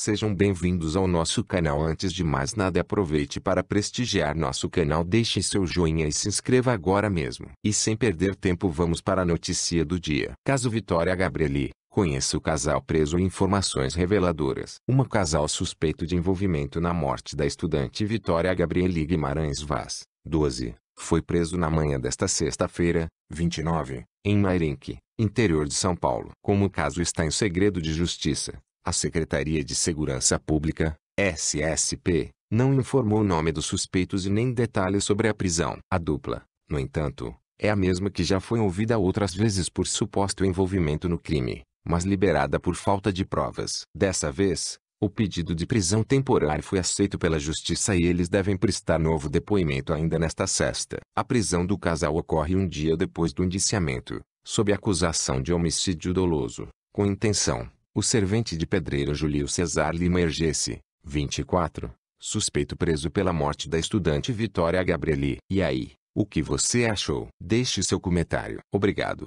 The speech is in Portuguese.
Sejam bem-vindos ao nosso canal. Antes de mais nada, aproveite para prestigiar nosso canal, deixe seu joinha e se inscreva agora mesmo. E sem perder tempo, vamos para a notícia do dia. Caso Vitória Gabrieli. Conheça o casal preso em informações reveladoras. Um casal suspeito de envolvimento na morte da estudante Vitória Gabrieli Guimarães Vaz, 12, foi preso na manhã desta sexta-feira, 29, em Mairenque, interior de São Paulo. Como o caso está em segredo de justiça, a Secretaria de Segurança Pública, SSP, não informou o nome dos suspeitos e nem detalhes sobre a prisão. A dupla, no entanto, é a mesma que já foi ouvida outras vezes por suposto envolvimento no crime, mas liberada por falta de provas. Dessa vez, o pedido de prisão temporária foi aceito pela Justiça e eles devem prestar novo depoimento ainda nesta sexta. A prisão do casal ocorre um dia depois do indiciamento, sob acusação de homicídio doloso, com intenção o servente de pedreiro Julio Cesar Lima Ergesse, 24, suspeito preso pela morte da estudante Vitória Gabrieli. E aí, o que você achou? Deixe seu comentário. Obrigado.